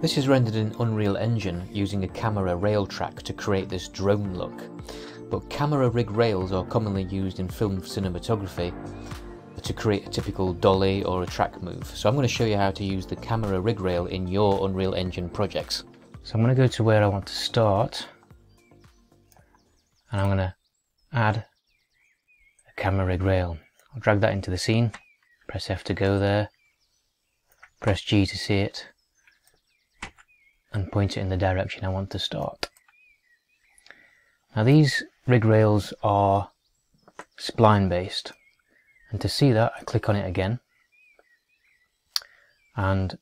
This is rendered in Unreal Engine using a camera rail track to create this drone look, but camera rig rails are commonly used in film cinematography to create a typical dolly or a track move. So I'm going to show you how to use the camera rig rail in your Unreal Engine projects. So I'm going to go to where I want to start and I'm going to add a camera rig rail. I'll drag that into the scene, press F to go there, press G to see it and point it in the direction I want to start. Now these rig rails are spline based and to see that I click on it again and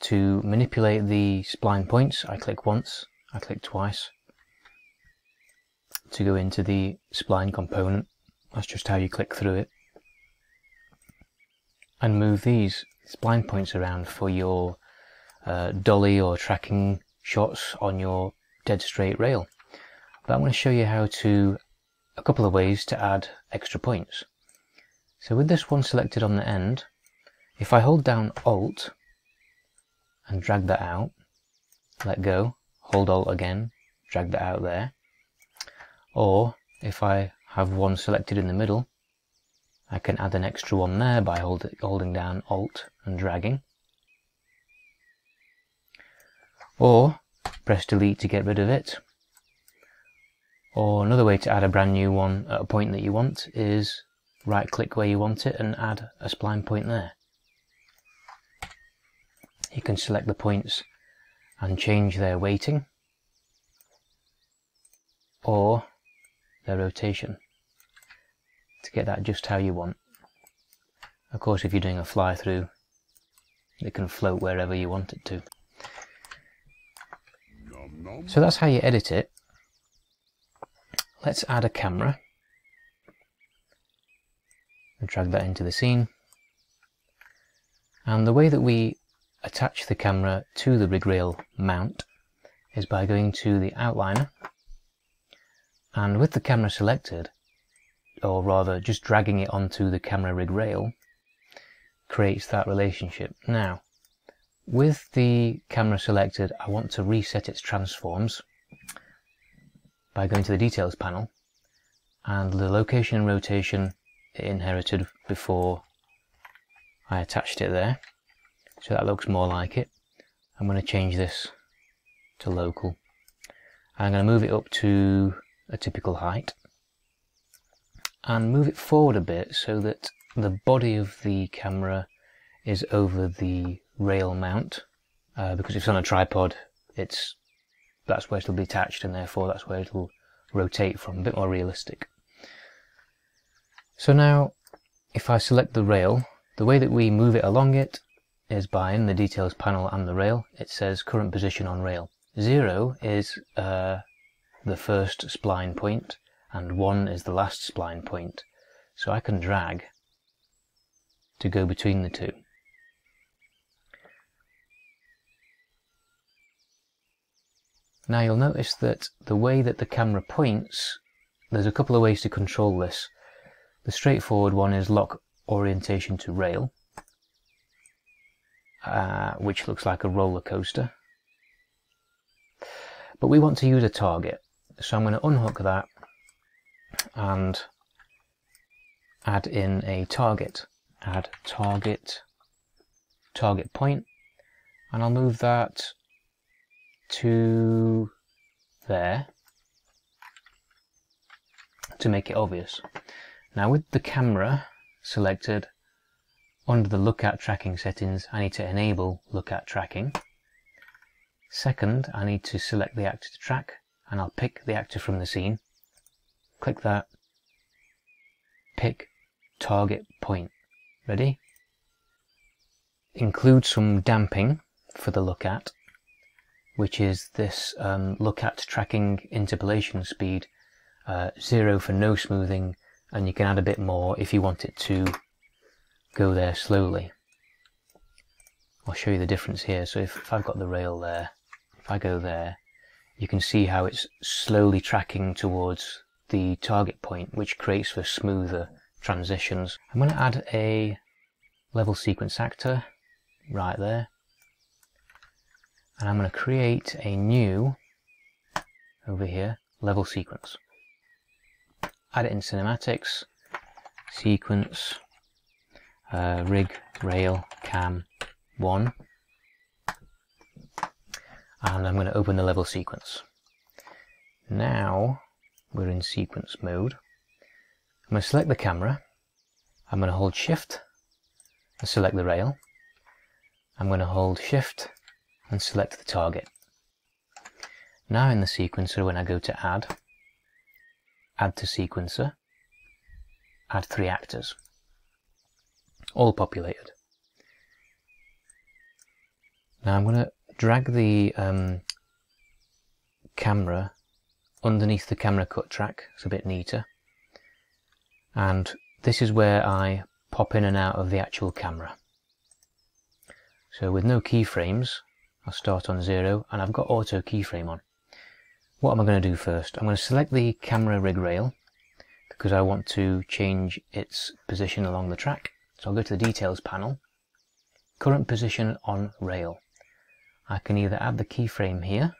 to manipulate the spline points I click once, I click twice to go into the spline component that's just how you click through it and move these spline points around for your uh, dolly or tracking shots on your dead straight rail. But I'm going to show you how to, a couple of ways to add extra points. So with this one selected on the end, if I hold down Alt and drag that out, let go, hold Alt again, drag that out there. Or if I have one selected in the middle, I can add an extra one there by hold, holding down Alt and dragging. Or press delete to get rid of it. Or another way to add a brand new one at a point that you want is right click where you want it and add a spline point there. You can select the points and change their weighting or their rotation to get that just how you want. Of course if you're doing a fly through it can float wherever you want it to. So that's how you edit it. Let's add a camera. And drag that into the scene. And the way that we attach the camera to the rig rail mount is by going to the outliner and with the camera selected or rather just dragging it onto the camera rig rail creates that relationship. Now with the camera selected, I want to reset its transforms by going to the details panel and the location and rotation it inherited before I attached it there. So that looks more like it. I'm going to change this to local. I'm going to move it up to a typical height and move it forward a bit so that the body of the camera is over the rail mount uh, because if it's on a tripod it's that's where it'll be attached and therefore that's where it'll rotate from. A bit more realistic. So now if I select the rail the way that we move it along it is by in the details panel and the rail it says current position on rail. Zero is uh, the first spline point and one is the last spline point. So I can drag to go between the two Now you'll notice that the way that the camera points, there's a couple of ways to control this. The straightforward one is lock orientation to rail, uh, which looks like a roller coaster. But we want to use a target, so I'm going to unhook that and add in a target. Add target, target point, and I'll move that to there to make it obvious. Now with the camera selected under the look at tracking settings I need to enable look at tracking. Second I need to select the actor to track and I'll pick the actor from the scene. Click that. Pick target point. Ready? Include some damping for the look at which is this um, look at tracking interpolation speed, uh, zero for no smoothing, and you can add a bit more if you want it to go there slowly. I'll show you the difference here. So if, if I've got the rail there, if I go there, you can see how it's slowly tracking towards the target point, which creates for smoother transitions. I'm going to add a level sequence actor right there and I'm going to create a new over here level sequence. Add it in cinematics sequence uh, rig rail cam 1 and I'm going to open the level sequence. Now we're in sequence mode. I'm going to select the camera. I'm going to hold shift and select the rail. I'm going to hold shift and select the target. Now in the sequencer when I go to add, add to sequencer, add three actors, all populated. Now I'm going to drag the um, camera underneath the camera cut track, it's a bit neater, and this is where I pop in and out of the actual camera. So with no keyframes, I'll start on zero and I've got auto keyframe on. What am I going to do first? I'm going to select the camera rig rail because I want to change its position along the track. So I'll go to the details panel, current position on rail. I can either add the keyframe here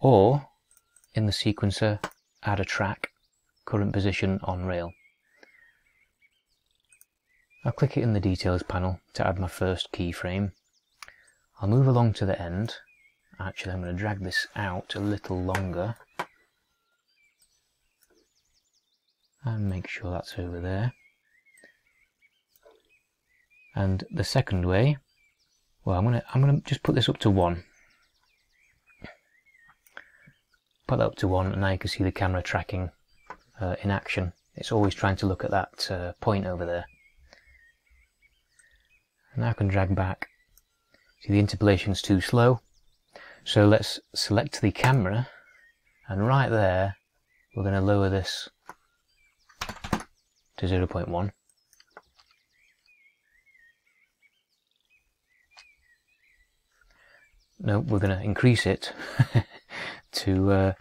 or in the sequencer add a track, current position on rail. I'll click it in the details panel to add my first keyframe I'll move along to the end. Actually, I'm going to drag this out a little longer. And make sure that's over there. And the second way, well, I'm going to I'm going to just put this up to one. Put that up to one, and now you can see the camera tracking uh, in action. It's always trying to look at that uh, point over there. And now I can drag back See the interpolation is too slow. So let's select the camera and right there we're going to lower this to 0.1. No, we're going to increase it to uh,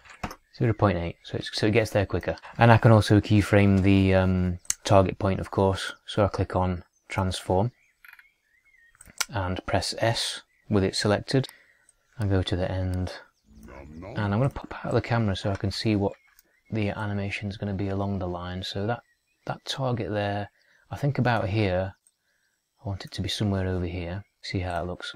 0.8 so, so it gets there quicker. And I can also keyframe the um, target point of course. So I click on transform and press S with it selected. I go to the end and I'm going to pop out of the camera so I can see what the animation is going to be along the line. So that, that target there, I think about here, I want it to be somewhere over here. See how it looks.